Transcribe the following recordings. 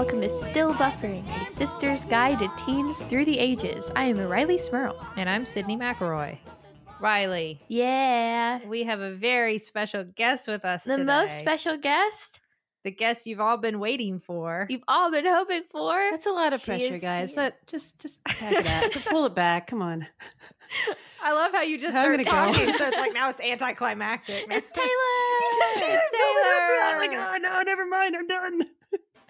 welcome to Still Buffering, a sister's guide to teens through the ages. I am Rileigh Smirl. And I'm Sydnee McElroy. Rileigh, Yeah. we have a very special guest with us The today. most special guest The guest you've all been waiting for. you've all been hoping for. That's a lot of She pressure, guys. here. That just just pack it out. Pull it back. Come on. I love how you just I'm start gonna go. talking. so it's like now it's anticlimactic. It's Teylor. Teylor. Oh my god, no, never mind. I'm done.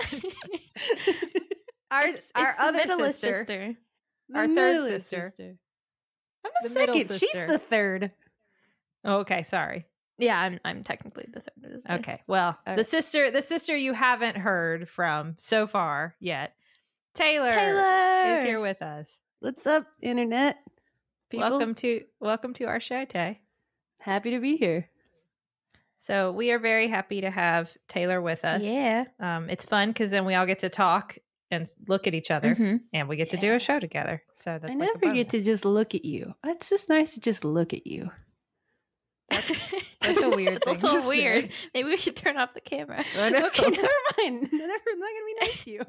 Our, It's- our it's other sister. sister. Our third middleest sister. I'm the, The second. She's the third. Oh, okay, sorry. Yeah, I'm I'm technically the third sister. Okay. Well, All the oh. sister the sister you haven't heard from so far yet. Teylor, Teylor is here with us. What's up, internet? People? Welcome to welcome to our show, Tey. Happy to be here. So we are very happy to have Teylor with us. Yeah. Um, it's fun because then we all get to talk and look at each other, Mhm. and we get to do a show together. So that's I like never get to just look at you. It's just nice to just look at you. That's a weird It's thing a little weird. say. Maybe we should turn off the camera. Okay, never mind. Never, I'm not gonna be nice to you.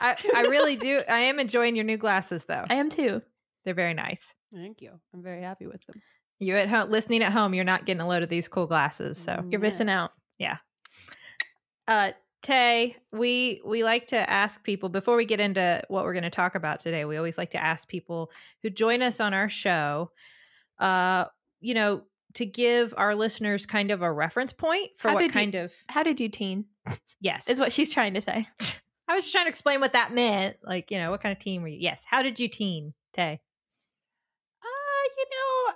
I, I really do. I am enjoying your new glasses, though. I am too. They're very nice. Thank you. I'm very happy with them. You at home listening at home, you're not getting a load of these cool glasses. So, You're missing out. Yeah. Uh, Tey, we we like to ask people before we get into what we're going to talk about today. We always like to ask people who join us on our show, uh, you know, to give our listeners kind of a reference point for How what did you- kind of How did you teen? yes Is what she's trying to say. I was just trying to explain what that meant. Like, you know, what kind of teen were you? Yes. How did you teen, Tey? Uh, you know,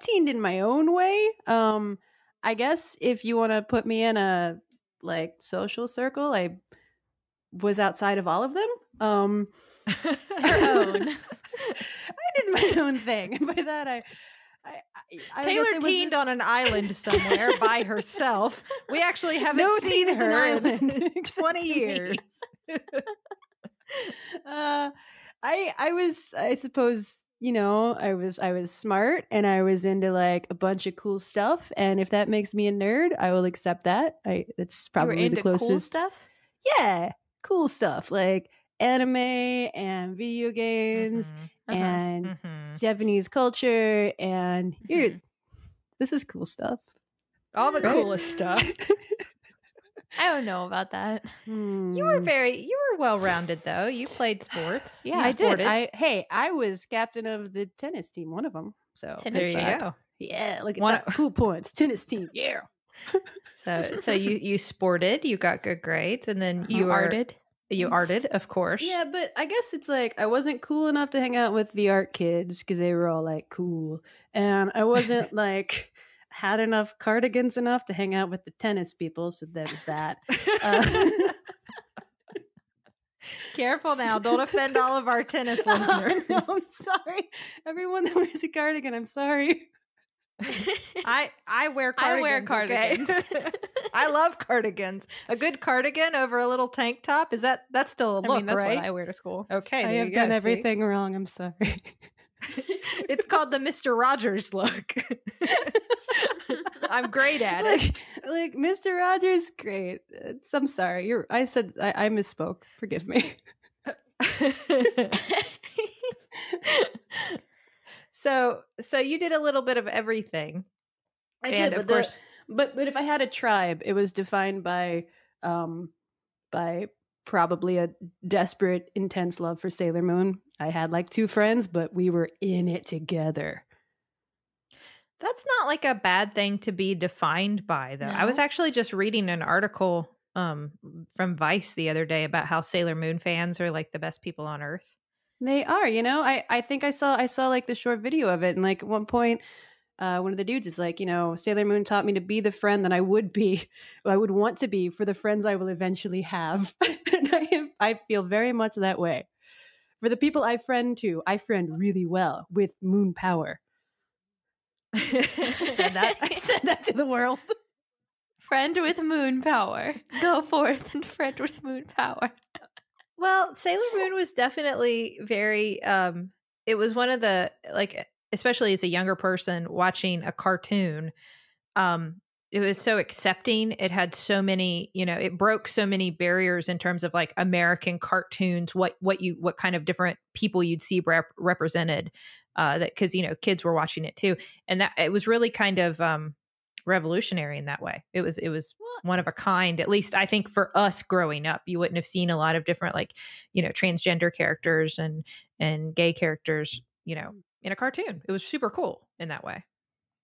I teened in my own way. Um, I guess if you want to put me in a like social circle, I was outside of all of them. Um, own. I did my own thing. And by that, I, I, I, I Teylor guess it was- teened on an island somewhere by herself. We actually haven't No seen her in 20 years. uh, I, I was, I suppose, you know, I was, I was smart, and I was into like a bunch of cool stuff. And if that makes me a nerd, I will accept that. I, were probably the closest cool stuff. yeah, cool stuff like anime and video games Mhm, and mhm. Japanese culture and Mhm. this is cool stuff. All the Right? coolest stuff. I don't know about that. You were Hmm. very, you were well rounded though. You played sports. Yeah. You I did. I hey, I was captain of the tennis team, one of them. So Tennis there you go. yeah, look at One- that cool points. Tennis team, yeah. So, so you you sported. You got good grades, and then you You arted. you arted, of course. Yeah, but I guess it's like I wasn't cool enough to hang out with the art kids because they were all like cool, and I wasn't like had enough cardigans enough to hang out with the tennis people. So that was that. Uh, Careful now! Don't offend all of our tennis Oh, no, I'm sorry, everyone that wears a cardigan. I'm sorry. I I wear I cardigans. wear okay? cardigans. I love cardigans. A good cardigan over a little tank top is that that's still a look, mean, that's right? what I wear to school. okay, I have you go, done see? everything wrong. I'm sorry. It's called the Mister Rogers look. I'm great at it. like, like Mr. Rogers, great. It's, I'm sorry. You're. I said I, I misspoke. Forgive me. so so you did a little bit of everything. I and did, of but the- course but but if I had a tribe, it was defined by um by probably a desperate, intense love for Sailor Moon. I had like two friends, but we were in it together. That's not like a bad thing to be defined by, though. I was actually just reading an article um, from Vice the other day about how Sailor Moon fans are like the best people on earth. They are, you know. I I think I saw I saw like the short video of it, and like at one point, uh, one of the dudes is like, you know, Sailor Moon taught me to be the friend that I would be, I would want to be for the friends I will eventually have, and I I feel very much that way. For the people I friend to, I friend really well with moon power. said that. I said that to the world. Friend with moon power. Go forth and friend with moon power. Well, Sailor Moon was definitely very um it was one of the like especially as a younger person watching a cartoon um it was so accepting. It had so many, you know, it broke so many barriers in terms of like American cartoons, what what you what kind of different people you'd see rep- represented. Uh, that because you know kids were watching it too, and that it was really kind of um revolutionary in that way. It was it was one of a kind. At least I think for us growing up, you wouldn't have seen a lot of different like you know transgender characters and and gay characters, you know, in a cartoon. It was super cool in that way.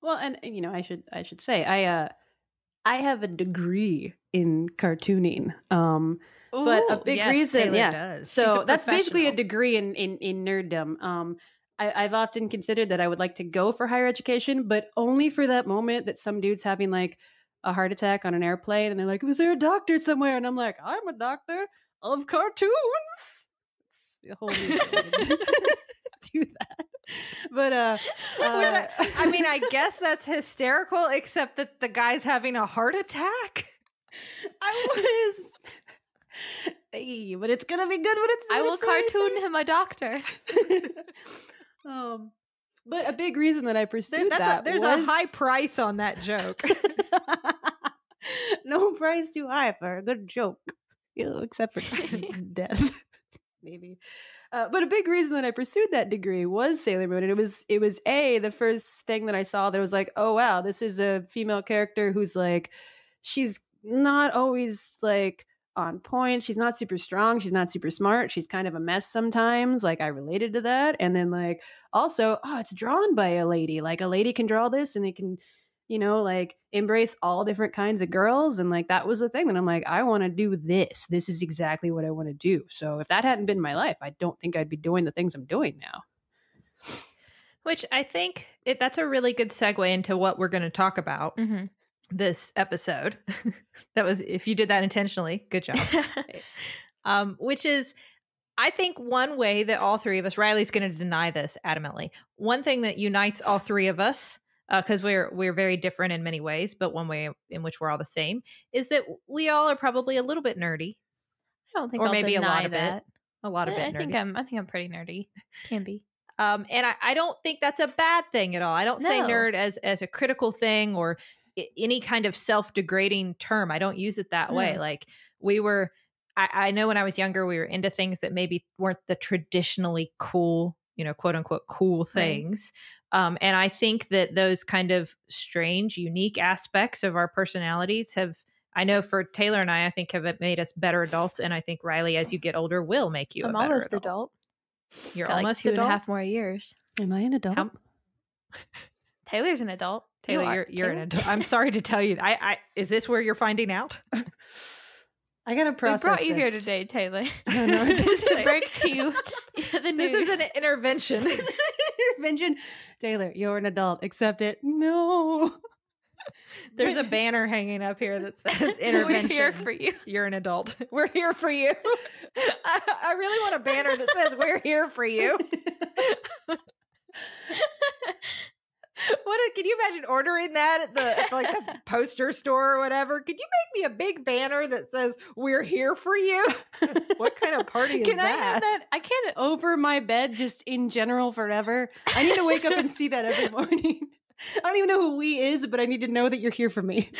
Well, and you know, I should I should say I uh I have a degree in cartooning. Um but a big yes, reason, Teylor yeah. does. So that's basically a degree in in in nerddom. Um I, I've often considered that I would like to go for higher education, but only for that moment that some dude's having like a heart attack on an airplane and they're like, Was there a doctor somewhere? And I'm like, I'm a doctor of cartoons. It's the whole reason I would do that. But uh, uh I, mean, I guess that's hysterical, except that the guy's having a heart attack. I was. Hey, but it's gonna be good when it's. I will it's cartoon him a doctor. um, but a big reason that I There- pursued that's that a, there's was a high price on that joke. no price too high for a good joke, you know, except for death, maybe. Uh, but a big reason that I pursued that degree was Sailor Moon, and it was it was a the first thing that I saw that was like, oh wow, this is a female character who's like, she's not always like on point. She's not super strong. She's not super smart. She's kind of a mess sometimes. Like I related to that, and then like also, oh, it's drawn by a lady. Like a lady can draw this, and they can you know, like embrace all different kinds of girls. And like that was the thing that I'm like, I want to do this. This is exactly what I want to do. So if that hadn't been my life, I don't think I'd be doing the things I'm doing now. Which I think it, that's a really good segue into what we're going to talk about Mhm. this episode. that was, if you did that intentionally, good job. um, which is, I think, one way that all three of us, Rileigh's going to deny this adamantly. One thing that unites all three of us, because we're we're very different in many ways, but one way in which we're all the same is that we all are probably a little bit nerdy, I don't think or I'll maybe a lot of that. it, a lot of I, it. I think. I'm I think I'm pretty nerdy. Can be. um and I, I don't think that's a bad thing at all i don't say nerd as as a critical thing or i- any kind of self-degrading term i don't use it that way like we were I, I know when i was younger we were into things that maybe weren't the traditionally cool you know quote unquote cool things um and i think that those kind of strange unique aspects of our personalities have I know for Teylor and I, I think have made us better adults, and I think Rileigh, as you get older, will make you. a I'm better almost adult. adult. You're Got like almost two and a adult. half more years. Am I an adult? How- Teylor's an adult. You Teylor, are- you're you're an adult. I'm sorry to tell you. I, I is this where you're finding out? I gotta process. We brought you here today, Teylor. I don't know. to This is- break to you the news. This is an intervention. Intervention. Teylor, you're an adult. Accept it. No. There's a banner hanging up here that says intervention. We're here for you. You're an adult. We're here for you. I, I really want a banner that says "We're here for you." What a- can you imagine ordering that at the at like the poster store or whatever? Could you make me a big banner that says "We're here for you"? What kind of party is Can I that? have that I can't. over my bed just in general forever? I need to wake up and see that every morning. I don't even know who we is, but I need to know that you're here for me.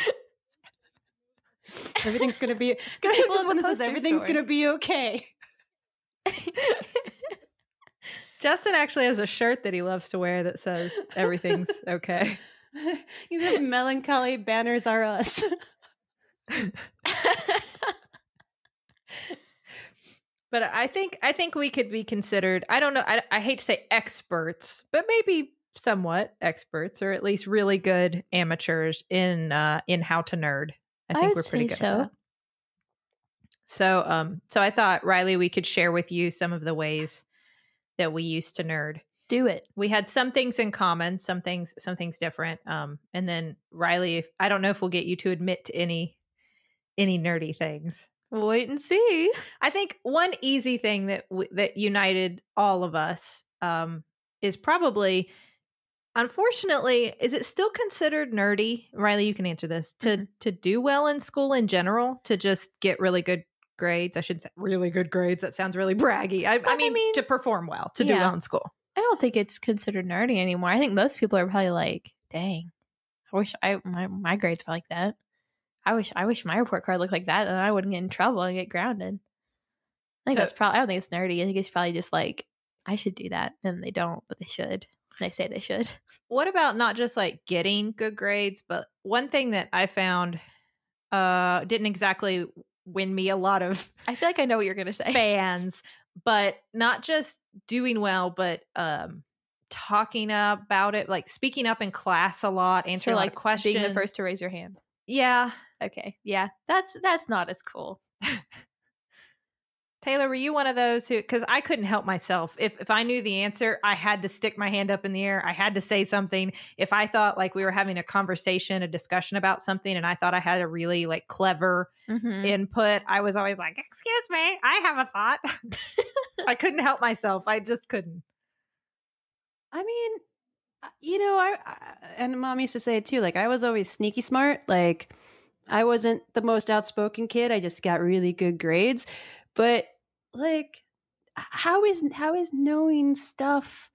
Everything's gonna be. Can I have this one that says everything's store. gonna be okay? Justin actually has a shirt that he loves to wear that says "Everything's okay." you have melancholy banners are us. But I think I think we could be considered. I don't know. I, I hate to say experts, but maybe somewhat experts, or at least really good amateurs in uh, in how to nerd. I I think would we're pretty good at so. So, um, so I thought Rileigh, we could share with you some of the ways that we used to nerd. Do it. We had some things in common, some things, some things different. Um, and then Rileigh, if, I don't know if we'll get you to admit to any any nerdy things. We'll wait and see. I think one easy thing that w- that united all of us um, is probably, unfortunately, is it still considered nerdy? Rileigh, you can answer this. To Mhm. to do well in school in general, to just get really good grades. I shouldn't say really good grades. That sounds really braggy. I, I, I mean, mean, to perform well, to do well in school. I don't think it's considered nerdy anymore. I think most people are probably like, dang, I wish I my, my grades were like that. I wish I wish my report card looked like that, and I wouldn't get in trouble and get grounded. I think So- that's probably. I don't think it's nerdy. I think it's probably just like I should do that, and they don't, but they should. They say they should. what about not just like getting good grades, but one thing that I found uh didn't exactly win me a lot of I feel like I know what you're gonna say. fans, but not just doing well, but um talking about it, like speaking up in class a lot, answering so like questions. being the first to raise your hand. Yeah. Okay, yeah, that's that's not as cool. Teylor, were you one of those who because I couldn't help myself. If if I knew the answer, I had to stick my hand up in the air. I had to say something. If I thought like we were having a conversation, a discussion about something, and I thought I had a really like clever Mhm. input, I was always like, "Excuse me, I have a thought." I couldn't help myself. I just couldn't. I mean, uh, you know, I, I and mom used to say it too. Like I was always sneaky smart. Like I wasn't the most outspoken kid. I just got really good grades. But like, how is how is knowing stuff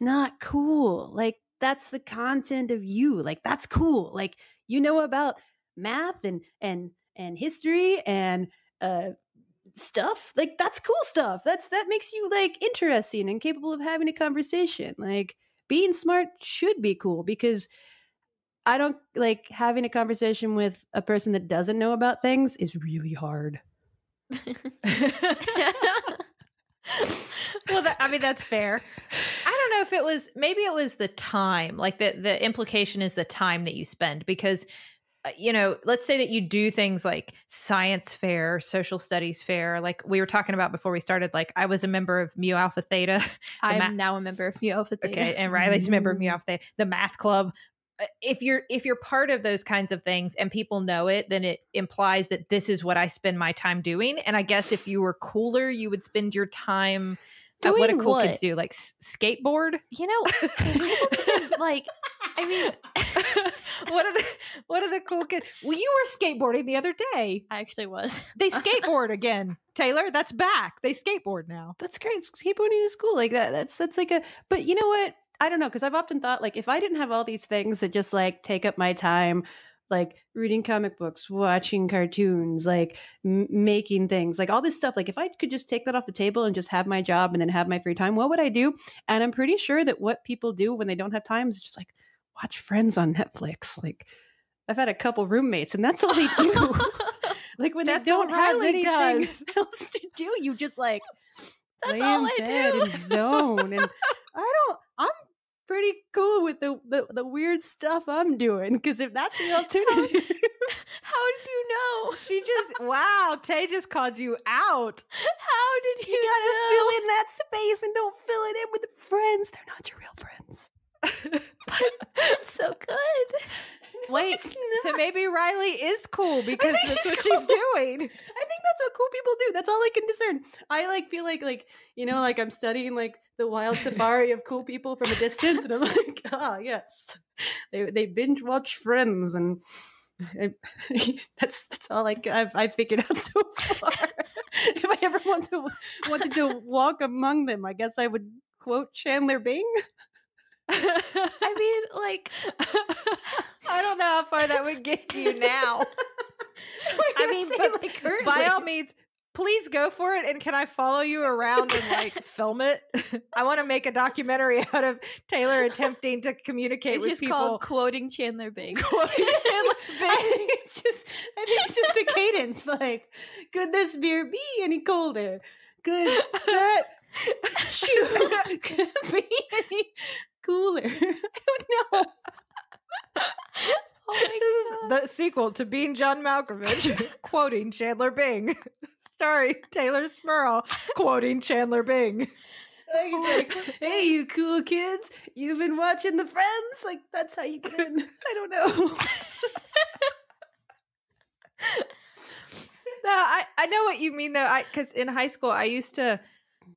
not cool? Like that's the content of you. Like that's cool. Like you know about math and and and history and uh stuff like that's cool stuff that's that makes you like interesting and capable of having a conversation like being smart should be cool because i don't like having a conversation with a person that doesn't know about things is really hard well, that, I mean that's fair. I don't know if it was maybe it was the time. Like the the implication is the time that you spend because uh, you know, let's say that you do things like science fair, social studies fair, like we were talking about before we started. Like I was a member of Mu Alpha Theta, I'm ma- now a member of Mu Alpha Theta. okay, and Rileigh's a member of Mu. Alpha Theta, the math club. Uh, If you're if you're part of those kinds of things and people know it, then it implies that this is what I spend my time doing. And I guess if you were cooler, you would spend your time at what a cool what? kids do, like s- skateboard. You know, like I mean, what are the what are the cool kids? Well, you were skateboarding the other day. I actually was. They skateboard again, Teylor. That's back. They skateboard now. that's great skateboarding is cool like that that's that's like a but you know what i don't know because i've often thought like if i didn't have all these things that just like take up my time like reading comic books watching cartoons like m- making things like all this stuff like if i could just take that off the table and just have my job and then have my free time what would i do and i'm pretty sure that what people do when they don't have time is just like watch friends on netflix like i've had a couple roommates and that's all they do like when That's they don't have anything does. else to do you just like That's lay all in I bed do. and zone and i don't i'm pretty cool with the the, the weird stuff i'm doing because if that's the alternative How did you know? She just wow. Tey just called you out. How did you, you gotta know? fill in that space and don't fill it in with friends they're not your real friends But It's so good. Wait, It's so maybe Rileigh is cool because that's she's what cool. she's doing. I think that's what cool people do. That's all I can discern. I like feel like like you know like I'm studying like the wild safari of cool people from a distance, and I'm like, ah, yes, they they binge watch Friends, and I, that's that's all I I've, I've figured out so far. if I ever want to wanted to walk among them, I guess I would quote Chandler Bing. I mean, like, I don't know how far that would get you now. I mean, but by all means, please go for it. And can I follow you around and like film it? I want to make a documentary out of Teylor attempting to communicate it's with just people. called quoting Chandler Bing. Quoting I think it's just I think it's just the cadence. Like, could this beer be any colder? Could that shoe could be any cooler? I don't know. Oh my god. the sequel to Being John Malkovich, quoting Chandler Bing, starring Teylor Smirl, quoting Chandler Bing. Like, hey, you cool kids, you've been watching the Friends. Like, that's how you get in. I don't know. No, I, I know what you mean though. I because in high school I used to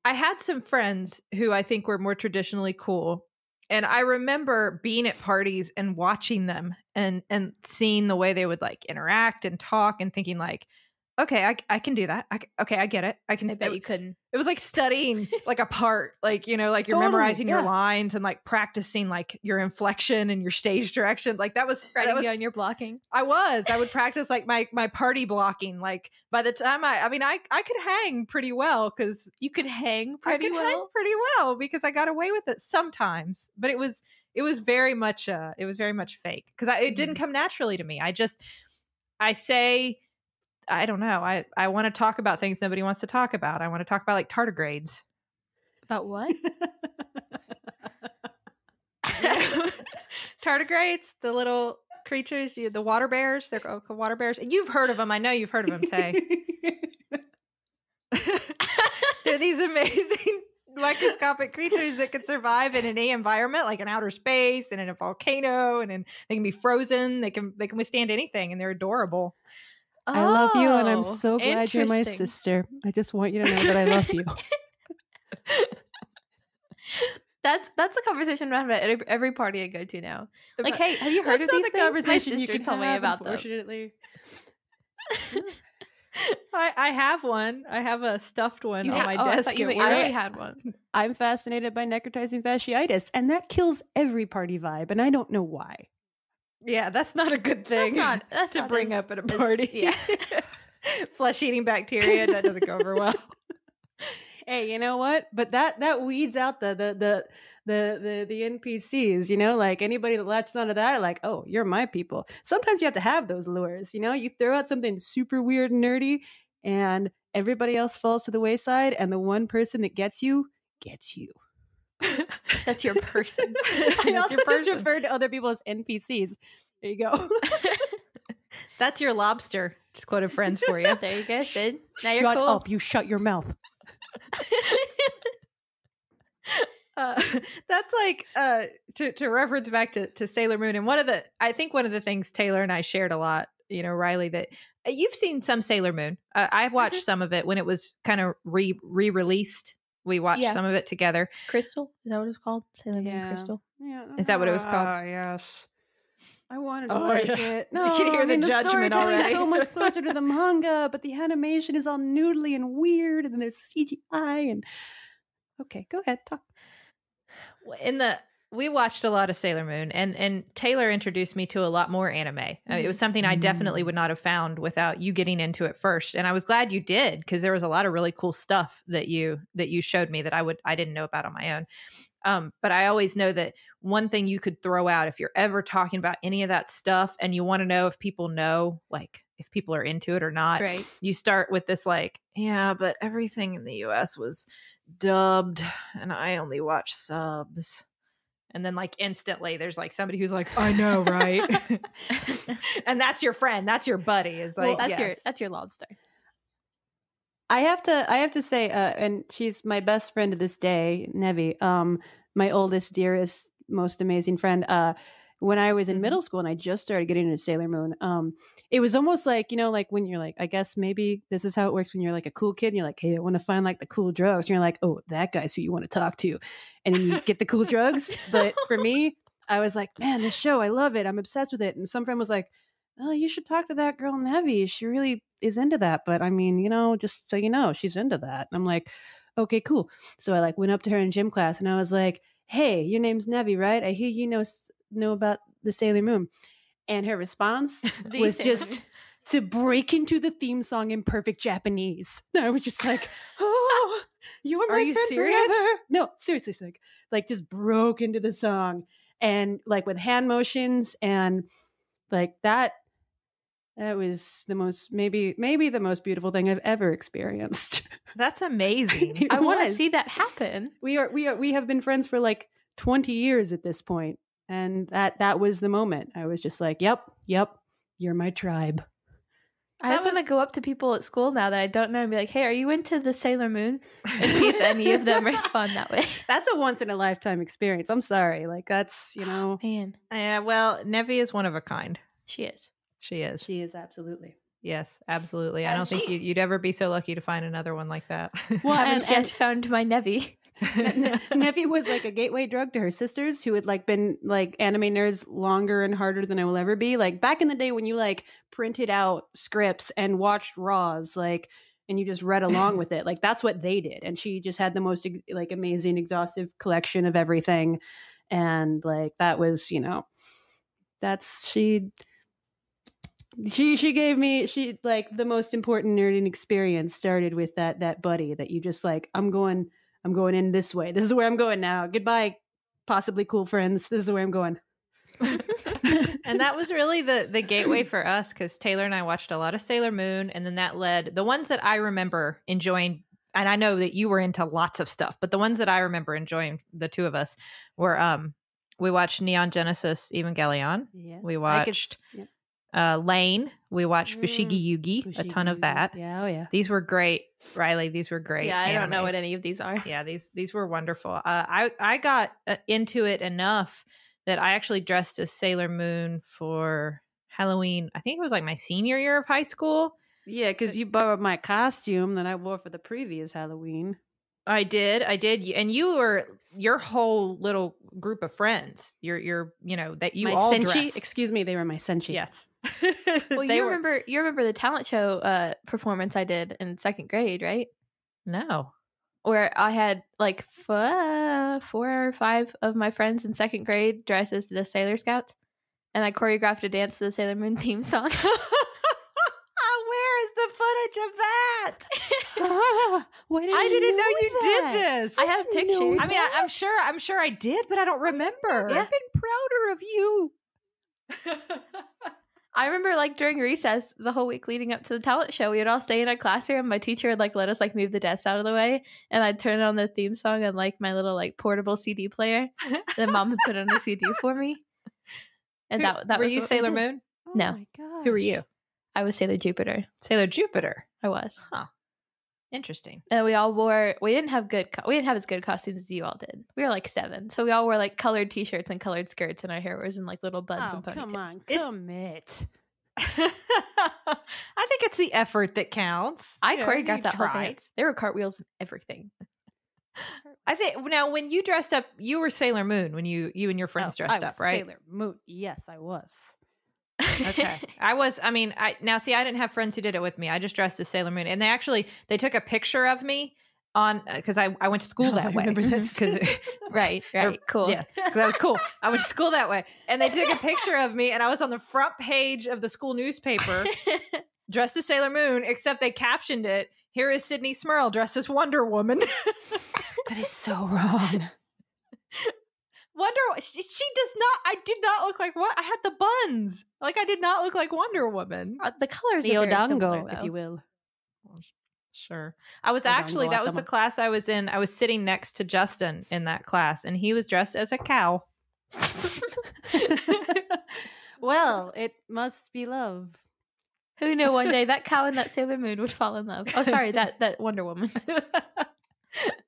I had some friends who I think were more traditionally cool. And I remember being at parties and watching them and and seeing the way they would like interact and talk and thinking like, okay, I, I can do that. I, okay, I get it. I can. I it, bet you couldn't. it was like studying like a part, like you know, like you're Totally, memorizing your lines and like practicing like your inflection and your stage direction. Like that was that Writing was down your blocking. I was. I would practice like my my party blocking. Like by the time I, I mean, I I could hang pretty well because You could hang I pretty could hang well. pretty well because I got away with it sometimes. But it was it was very much uh it was very much fake because it didn't Mhm. come naturally to me. I just I say I don't know. I I want to talk about things nobody wants to talk about. I want to talk about like tardigrades. About what? tardigrades, the little creatures, you, the water bears. They're called water bears. You've heard of them. I know you've heard of them, Tey. They're these amazing microscopic creatures that could survive in any environment, like in outer space and in a volcano, and in, they can be frozen. They can they can withstand anything, and they're adorable. I love you, and I'm Oh, so glad you're my sister. I just want you to know that I love you. That's that's a conversation I'm at every, every party I go to now. Like, hey, have you heard That's of not these the things? My conversation you sister can told me have, about them. Unfortunately, I, I have one. I have a stuffed one You on ha- my oh, I desk. thought you you had one. I'm fascinated by necrotizing fasciitis, and that kills every party vibe, and I don't know why. Yeah, that's not a good thing. That's not that's to not bring as- up at a as- party. Yeah. Flesh eating bacteria that doesn't go over well. Hey, you know what? But that that weeds out the the the the the, the NPCs. You know, like anybody that latches onto that, like, oh, you're my people. Sometimes you have to have those lures. You know, you throw out something super weird and nerdy, and everybody else falls to the wayside, and the one person that gets you gets you. That's your person. I That's also just referred to other people as NPCs. There you go. That's your lobster. Just quoted friends for you. there you go, Syd. Now you're shut cool. up! You shut your mouth. Uh, that's like uh, to to reference back to, to Sailor Moon, and one of the I think one of the things Teylor and I shared a lot, you know, Rileigh, that uh, you've seen some Sailor Moon. Uh, I watched Mhm. some of it when it was kind of re re released. We watched Yeah. some of it together. Crystal? Is that what it's called? Sailor Moon Yeah. Crystal. Yeah. Is that what it was called? Ah, yes. I wanted to Oh, like yeah. it. You No, can hear I mean, the, judgment storytelling is so much closer to the manga, but the animation is all noodly and weird, and then there's CGI and. Okay, go ahead. Talk. in the we watched a lot of Sailor Moon and and Teylor introduced me to a lot more anime. I mean, it was something I definitely Mm. would not have found without you getting into it first. And I was glad you did because there was a lot of really cool stuff that you that you showed me that I would I didn't know about on my own. Um, but I always know that one thing you could throw out if you're ever talking about any of that stuff and you want to know if people know, like if people are into it or not, Right. you start with this like, yeah, but everything in the US was dubbed and I only watch subs. And then like instantly there's like somebody who's like, I know, right? and that's your friend, that's your buddy. Is Well, like that's your that's your lobster. I have to. I have to say, uh, and she's my best friend to this day, Nevi. Um, my oldest, dearest, most amazing friend. Uh, when I was in Mhm. middle school and I just started getting into Sailor Moon, um, it was almost like you know, like when you're like, I guess maybe this is how it works when you're like a cool kid and you're like, hey, I want to find like the cool drugs. And you're like, oh, that guy's who you want to talk to, and then you get the cool drugs. But for me, I was like, man, this show, I love it. I'm obsessed with it. And some friend was like, oh, you should talk to that girl Nevi. She really is into that. But I mean, you know, just so you know, she's into that. And I'm like, okay, cool. So I like went up to her in gym class and I was like, hey, your name's Nevi, right? I hear you know know about the Sailor Moon. And her response was just to break into the theme song in perfect Japanese. And I was just like, oh, you are Are you friend serious? forever. No, seriously, like, like just broke into the song and like with hand motions and like that. That was the most maybe maybe the most beautiful thing I've ever experienced. That's amazing. I want to see that happen. We are we are we have been friends for like 20 years at this point and that that was the moment. I was just like, "Yep, yep, you're my tribe." I just want to go up to people at school now that I don't know and be like, "Hey, are you into the Sailor Moon?" And see if any of them respond that way. That's a once in a lifetime experience. I'm sorry. Like that's, you know, Man, Yeah, well, Nevi is one of a kind. she is. She is. she is absolutely. Yes, absolutely. I don't think she- you, you'd ever be so lucky to find another one like that. Well, I Haven't and- yet and- found my Nevi. Ne- Neffy was like a gateway drug to her sisters who had like been like anime nerds longer and harder than I will ever be. Like back in the day when you like printed out scripts and watched Raws, like and you just read along with it. Like that's what they did. And she just had the most like amazing, exhaustive collection of everything. And like that was, you know, that's she she she gave me she like the most important nerding experience started with that that buddy that you just like i'm going i'm going in this way. This is where i'm going now. Goodbye possibly cool friends. This is where i'm going. And that was really the the gateway for us because Teylor and I watched a lot of Sailor Moon, and then that led the ones that I remember enjoying. And I know that you were into lots of stuff, but the ones that I remember enjoying, the two of us, were um we watched Neon Genesis Evangelion, yeah we watched uh Lain, we watched Mm, Fushigi Yugi, a ton of that. yeah oh yeah These were great, Rileigh. These were great. yeah, I don't know what any of these are. Yeah, these these were wonderful. Uh, I I got uh, into it enough that I actually dressed as Sailor Moon for Halloween. I think it was like my senior year of high school. yeah because you borrowed my costume that i wore for the previous halloween I did, I did, and you were your whole little group of friends. Your your you know that you my all senshi dressed. excuse me they were my senshi yes. Well, you were- remember you remember the talent show uh performance I did in second grade, right? no. Where I had like f- four or five of my friends in second grade dressed as the Sailor Scouts, and I choreographed a dance to the Sailor Moon theme song. Where is the footage of that? Ah, didn't I didn't know, know you that? did this. I have know pictures. I mean, I, I'm sure, I'm sure I did, but I don't remember. Yeah. I've been prouder of you I remember like during recess, the whole week leading up to the talent show, we would all stay in our classroom. My teacher would like let us like move the desks out of the way, and I'd turn on the theme song on like my little like portable CD player. Then mom would put on a CD for me, and Who- that that were was you Sailor. Moon? Oh No. Who were you? I was Sailor Jupiter. Sailor Jupiter. I was, Huh. Interesting. and we all wore. We didn't have good. We didn't have as good costumes as you all did. We were like seven, so we all wore like colored T-shirts and colored skirts, and our hair was in like little buns Oh, and ponytails. come on, It's- commit. I think it's the effort that counts. I You know, choreographed that whole tried. dance. There were cartwheels and everything. I think now when you dressed up, you were Sailor Moon when you you and your friends Oh, dressed up, right? Sailor Moon. Yes, I was. Okay. I was i mean i now see i didn't have friends who did it with me. I just dressed as sailor moon. And they actually they took a picture of me on uh, because I, I went to school Oh, that I way. because right, right, cool. yeah because that was cool. I went to school that way. And they took a picture of me and i was on the front page of the school newspaper dressed as sailor moon except they captioned it here is sydnee smirl dressed as wonder woman. That is so wrong. Wonder she, she does not i did not look like what i had the buns like i did not look like wonder woman Uh, the colors The are very similar, Odango, if you will. Sure. I was Hold on, actually that was the the class I was in. I was sitting next to Justin in that class and he was dressed as a cow. well, it must be love. Who knew one day that cow and that Sailor Moon would fall in love? Oh, sorry, that that Wonder Woman.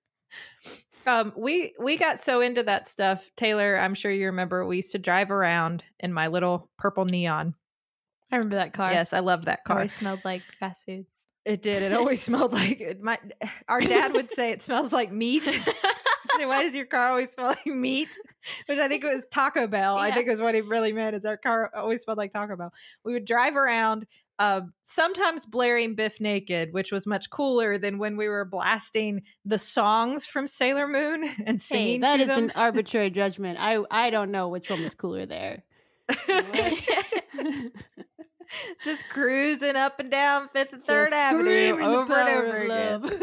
um we we got so into that stuff. Teylor, I'm sure you remember we used to drive around in my little purple neon. I remember that car. Yes, I love that car. It always smelled like fast food. It did. It always smelled like it- my our dad would say it smells like meat. Why does your car always smell like meat? Which I think it was Taco Bell. I Yeah. think is what he really meant. Is our car always smelled like Taco Bell? We would drive around, uh, sometimes blaring "Bif Naked," which was much cooler than when we were blasting the songs from Sailor Moon and Hey, singing. that to is them. an arbitrary judgment. I I don't know which one was cooler there. Just cruising up and down Fifth and Third Just Avenue over and over again.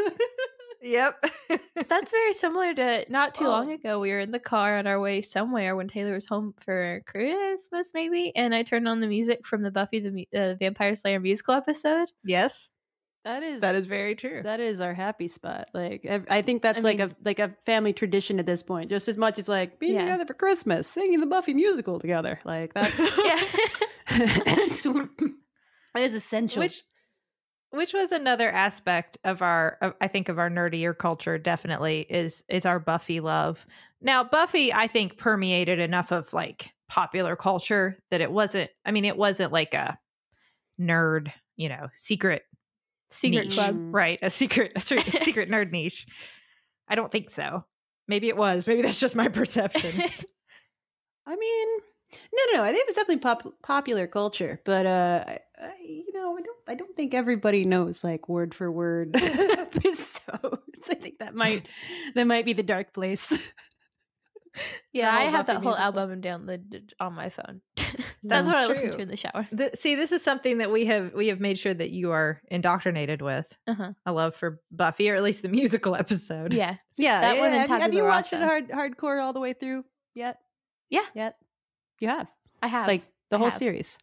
Love. Yep. That's very similar to not too long Oh. ago. We were in the car on our way somewhere when Teylor was home for Christmas, maybe, and I turned on the music from the Buffy the uh, Vampire Slayer musical episode. yes, that is that is very true. that is our happy spot. Like I think that's I like mean- a like a family tradition at this point, just as much as like being Yeah. together for Christmas, singing the Buffy musical together. Like that's yeah, it's, it is essential. which which was another aspect of our of, i think of our nerdier culture definitely is is our buffy love now buffy i think permeated enough of like popular culture that it wasn't i mean it wasn't like a nerd you know secret Secret niche, Club. Right a secret a secret, secret nerd niche i don't think so Maybe it was. Maybe that's just my perception. I mean, no, no, no. I think it was definitely pop- popular culture, but uh, I, I, you know, I don't, I don't think everybody knows like word for word episodes. I think that might, that might be the dark place. yeah, I have that whole musical. album downloaded on my phone. That's, That's what I listen to in the shower. The- see, this is something that we have we have made sure that you are indoctrinated with. Uh-huh. A love for Buffy, or at least the musical episode. Yeah, Yeah, That yeah, one and have, you- have you watched it hard, hardcore all the way through yet? Yeah. yet. You have I have. like the I whole have. series.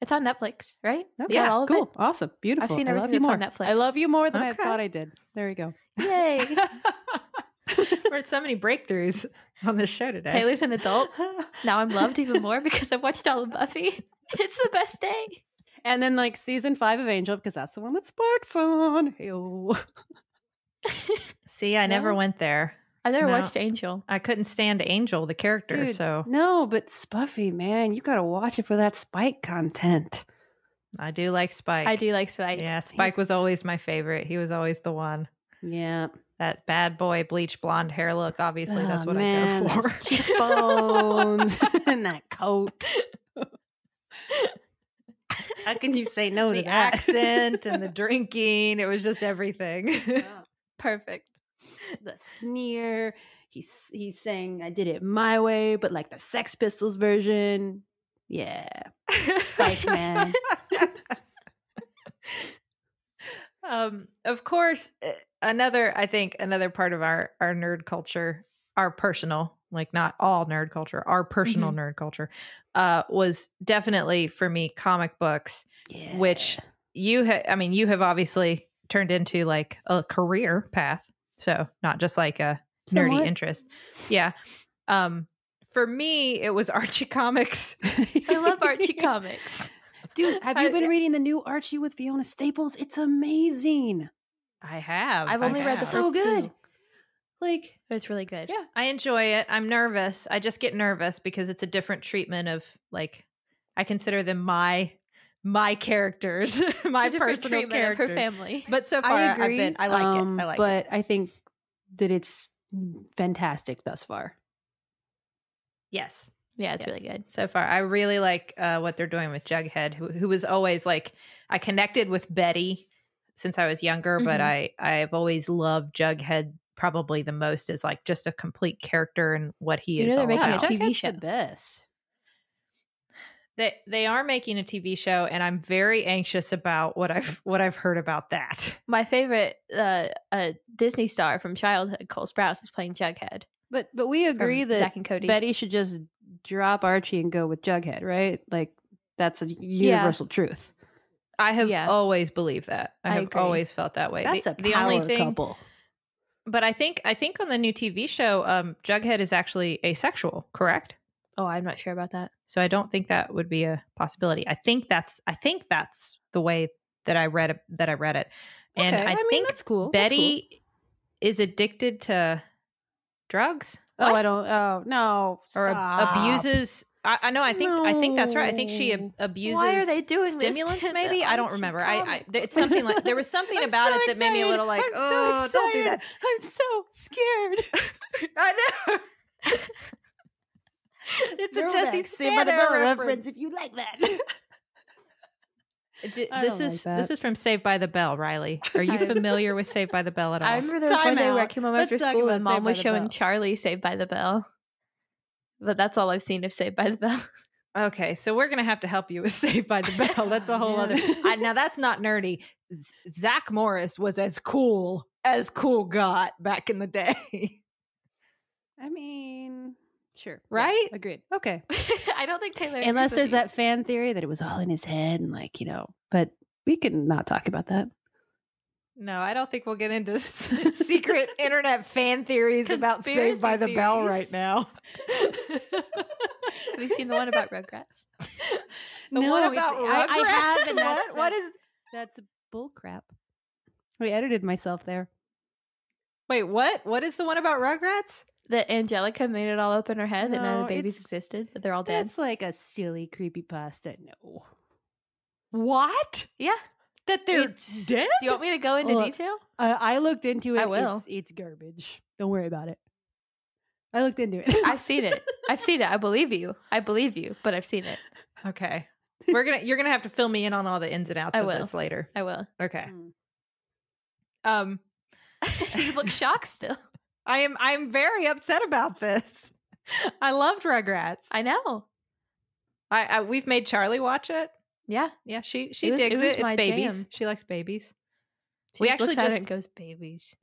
it's on Netflix, right? Okay, Yeah, all of cool, awesome, beautiful. seen I love everything you more. that's on I love you more than I thought I did. There we go. Yay! We're at so many breakthroughs on this show today. Teylor's an adult. Now I'm loved even more because I've watched all of Buffy. It's the best day. and then like season five of Angel because that's the one that Sparks on. See, I never went there. I never No. watched Angel. I couldn't stand Angel, the character. Dude, so no, but Spuffy, man, you gotta watch it for that Spike content. I do like Spike. I do like Spike. Yeah, Spike He's- was always my favorite. He was always the one. Yeah, That bad boy bleach blonde hair look. Obviously, ah, that's Oh, what man, I go those for. Bones and that coat. How can you say no to the accent and the drinking. It was just everything. Perfect. The sneer. He's he's saying I did it my way, but like the Sex Pistols version. Yeah. Spike, man. um, of course, eh, another I think another part of our our nerd culture, our personal, like not all nerd culture, our personal Mm-hmm. nerd culture, uh, was definitely for me comic books, Yeah. which you ha- I mean, you have obviously turned into like a career path, so not just like a nerdy Somewhat. interest. Yeah. Um, for me, it was Archie comics. I love Archie comics. Dude, have you I- been reading the new Archie with Fiona Staples? It's amazing. I have. I've I only read the have. first so good. two. Like, It's really good. Yeah. I enjoy it. I'm nervous. I just get nervous because it's a different treatment of like I consider them my my characters, my different personal treatment of her family. But so far, I I've agree. been. I like um, it. I like but it. I think that it's fantastic thus far. Yes. Yeah, it's Yes. really good. So far, I really like uh, what they're doing with Jughead, who who was always like I connected with Betty since I was younger, but Mhm. I I've always loved Jughead probably the most as like just a complete character and what he You is know they're all making a. TV Jughead's show. the best. They they are making a TV show, and I'm very anxious about what I've what I've heard about that. My favorite uh, uh, Disney star from childhood, Cole Sprouse, is playing Jughead. But but we agree that Zack and Cody. Betty should just drop Archie and go with Jughead, right? Like that's a universal truth. I have Yeah. always believed that. I, I have agree. always felt that way. That's the, a the only thing, couple. but I think I think on the new TV show, um, Jughead is actually asexual, correct? Oh, I'm not sure about that. So I don't think that would be a possibility. I think that's I think that's the way that I read it, that I read it, and okay. I, mean think that's cool. That's cool. Betty is addicted to drugs Oh, What? I don't. Oh no! or ab- abuses. I, I know. I think I think that's right. I think she ab- abuses. Why are they doing stimulants? Maybe I don't remember. I, I it's something like there was something about so it that made me a little like, I'm so oh, don't do that. I'm so scared. I know. it's a Throwback, Jesse Saved by the Stanner Bell reference. reference if you like that. J- I This don't like is that. this is from Saved by the Bell, Rileigh. Are you familiar with Saved by the Bell at all? I remember there was Time one day where I came home Let's after school and mom was showing Bell. Charlie Saved by the Bell. But that's all I've seen of Saved by the Bell. Okay, so we're gonna have to help you with Saved by the Bell. That's a whole Yeah. other. I, now that's not nerdy. Z- Zack Morris was as cool as cool got back in the day, I mean, sure, Yeah, right? agreed. Okay, I don't think Teylor. unless there's that fan theory that it was all in his head and like you know, but we can not talk about that. No, I don't think we'll get into s- secret internet fan theories about Saved by the Conspiracy Bell right now. Have you seen the one about Rugrats? The one about it's- I, I have, and that's, What- what that's- is- that's bull crap. I edited myself there. Wait, what? What is the one about Rugrats? That Angelica made it all up in her head that none of the babies existed, but they're all dead. That's like a silly creepy pasta. No, What? Yeah. That they're It's- dead? Do you want me to go into Look, detail? uh, I looked into it. I will. It's, it's garbage. Don't worry about it. I looked into it. I've seen it. I've seen it. I believe you. I believe you, but I've seen it. Okay. We're gonna you're gonna have to fill me in on all the ins and outs I of will. this later. I will. Okay. Mm. Um you look shocked still. I am I'm very upset about this. I loved Rugrats. I know. I, I we've made Charlie watch it. Yeah. Yeah, she she It was- digs was it. It's babies. jam. She likes babies. She We actually it just- goes, babies.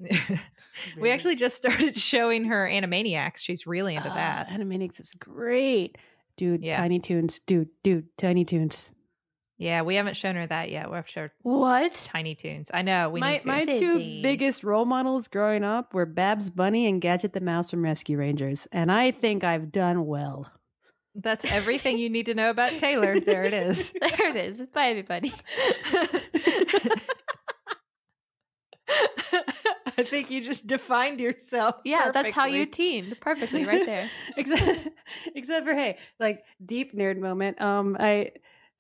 we actually just started showing her Animaniacs. She's really into Ah, that. Animaniacs is great. Dude, Yeah. Tiny Toons. Dude, dude, Tiny Toons. Yeah, we haven't shown her that yet. We'll have to show her What? Tiny Toons. I know we my need to. my two Sydnee. biggest role models growing up were Babs Bunny and Gadget the Mouse from Rescue Rangers, and I think I've done well. That's everything you need to know about Teylor. There it is. There it is. Bye, everybody. I think you just defined yourself. Yeah, that's how you perfectly. teened perfectly right there. except, except for hey, like deep nerd moment. Um, I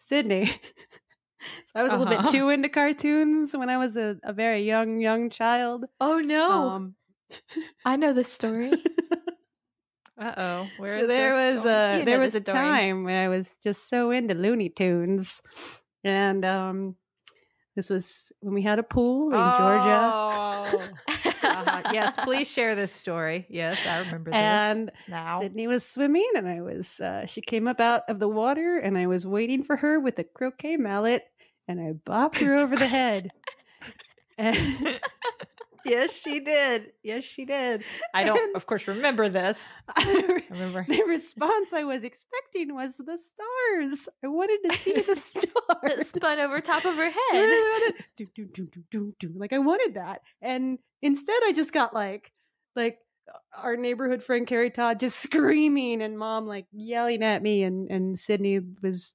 Sydnee. so I was a little Uh-huh. bit too into cartoons when I was a, a very young young child. Oh no. Um, I know this story. Uh oh. Where so there was a You there was the a story. time when I was just so into Looney Tunes, and um, this was when we had a pool in Georgia. Oh. Uh-huh. Yes, please share this story. Yes, I remember this. And now, Sydnee was swimming, and I was. Uh, she came up out of the water, and I was waiting for her with a croquet mallet, and I bopped her over the head. And yes, she did. Yes, she did. I don't, And- of course, remember this. I remember. the response I was expecting was the stars. I wanted to see the stars. It spun over top of her So head. really wanted- do, do, do, do, do, do. Like I wanted that, and instead I just got like, like uh, our neighborhood friend Carrie Todd just screaming, and mom like yelling at me, and and Sydnee was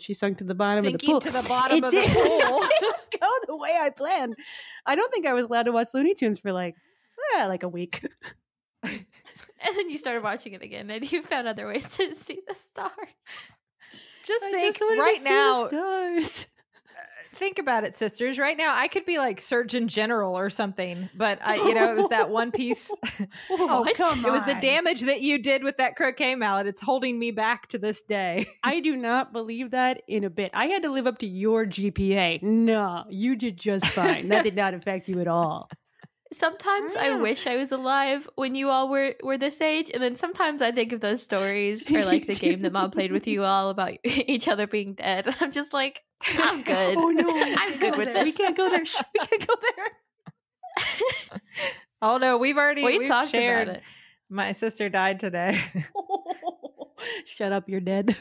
she sunk to the bottom of the Sinking pool. to the bottom It of the did- pool. it didn't go the way I planned. I don't think I was allowed to watch Looney Tunes for like, eh, like a week. And then you started watching it again and you found other ways to see the stars. Just I think just right see the now. stars. Think about it, sisters. Right now, I could be like Surgeon General or something, but I, you know, it was that one piece. Oh, What? come It was the damage that you did with that croquet mallet. It's holding me back to this day. I do not believe that in a bit. I had to live up to your GPA. No, you did just fine. That did not affect you at all. Sometimes I Yeah. wish I was alive when you all were, were this age, and then sometimes I think of those stories or like the game that mom played with you all about each other being dead. I'm just like, I'm good. Oh no, I'm good with there. We can't go there. We can't go there. Oh no, we've already we we've talked shared. about it. My sister died today. Shut up, you're dead.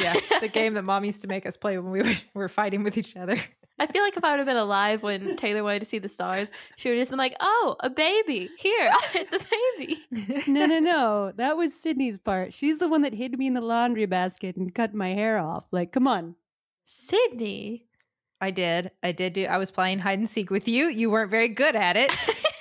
yeah, the game that mom used to make us play when we were, were fighting with each other. I feel like if I would have been alive when Teylor wanted to see the stars, she would have just been like, "Oh, a baby! Here, I'll hit the baby." No, no, no. That was Sydnee's part. She's the one that hid me in the laundry basket and cut my hair off. Like, come on. Sydnee. I did. I did do. I was playing hide and seek with you. You weren't very good at it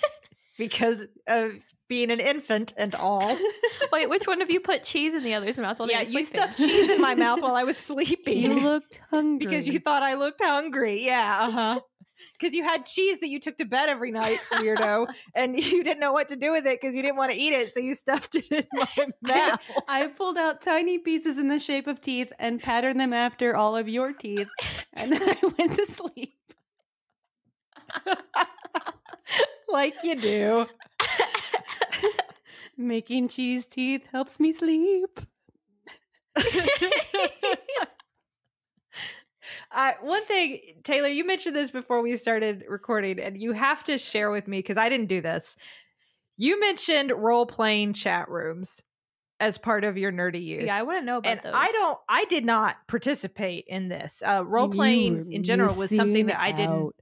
because of being an infant and all. Wait, which one of you put cheese in the other's mouth while yeah, they were you stuffed cheese in my mouth while I was sleeping. You looked hungry. because you thought I looked hungry. Yeah, uh huh. Because you had cheese that you took to bed every night, weirdo, and you didn't know what to do with it because you didn't want to eat it, so you stuffed it in my mouth. I pulled out tiny pieces in the shape of teeth and patterned them after all of your teeth, and then I went to sleep. like you do. Making cheese teeth helps me sleep. Uh, one thing, Teylor, you mentioned this before we started recording, and you have to share with me because I didn't do this. You mentioned role playing chat rooms as part of your nerdy youth. yeah, I want to know about and those. I don't, I did not participate in this. Uh, role playing in general was something that I didn't. out.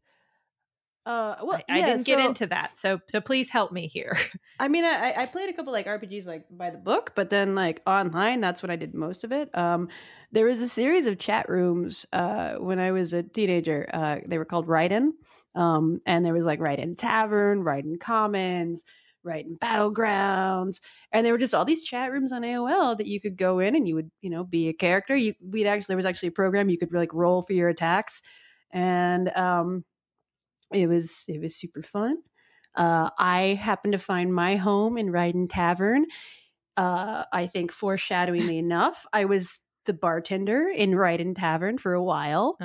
Uh, well, I, I didn't get into that, so so please help me here. I mean, I, I played a couple like RPGs like by the book, but then like online, that's when I did most of it. Um, there was a series of chat rooms uh, when I was a teenager. Uh, they were called Write-In, um, and there was like Write-In Tavern, Write-In Commons, Write-In Battlegrounds, and there were just all these chat rooms on AOL that you could go in and you would you know be a character. You we'd actually there was actually a program you could like roll for your attacks, and um, it was it was super fun. Uh, I happened to find my home in Ryden Tavern. Uh, I think foreshadowingly enough, I was the bartender in Ryden Tavern for a while.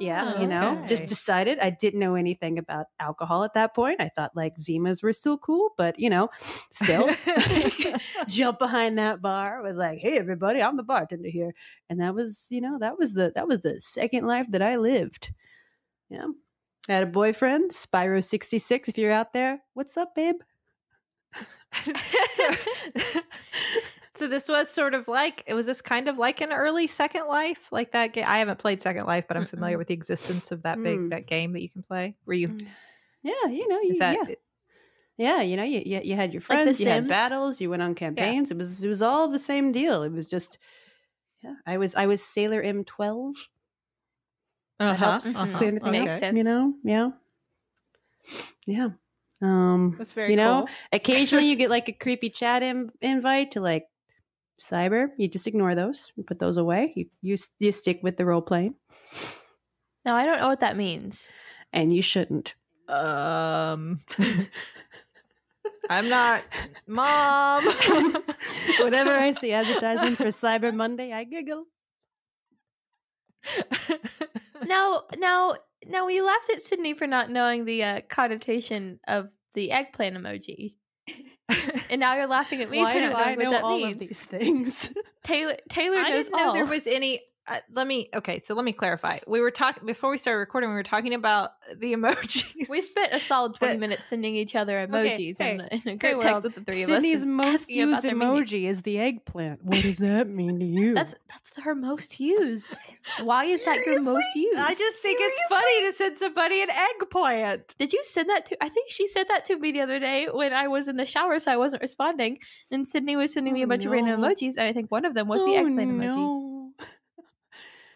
Yeah, you know, just decided I didn't know anything about alcohol at that point. I thought like Zimas were still cool, but you know, still jump behind that bar with like, "Hey, everybody, I'm the bartender here," and that was, you know, that was the that was the second life that I lived. Yeah, I had a boyfriend, Spyro sixty six. If you're out there, what's up, babe? so, so this was sort of like it was this kind of like an early Second Life, like that game. I haven't played Second Life, but I'm familiar with the existence of that big Mm. that game that you can play. Where you Yeah, you know, you, that yeah, yeah, you know, you, you you had your Like friends, you had battles, you went on campaigns. It was it was all the same deal. It was just, yeah, I was I was Sailor M twelve. That Uh-huh, helps uh-huh. clear anything Makes up, sense. You know, yeah, yeah. Um, That's very you know, cool. occasionally you get like a creepy chat in, invite to like cyber. You just ignore those. You put those away. You you you stick with the role playing, no, I don't know what that means. and you shouldn't. Um, I'm not, mom. Whenever I see advertising for Cyber Monday, I giggle. Now, now, now, we laughed at Sydnee for not knowing the uh, connotation of the eggplant emoji, and now you're laughing at me Why for not I what know that all means. of these things? Teylor, Teylor I knows didn't know all. there was any. Uh, let me. Okay, so let me clarify. We were talking before we started recording. We were talking about the emoji. we spent a solid twenty But- minutes sending each other emojis hey, in, a- in a group well, text with the three of us. most used their meaning. emoji is the eggplant. What does that mean to you? That's that's her most used. Why is that your most used? I just think it's funny to send somebody an eggplant. Did you send that to? I think she said that to me the other day when I was in the shower, so I wasn't responding. And Sydnee was sending me a Oh, bunch of random emojis, and I think one of them was the Oh, eggplant emoji.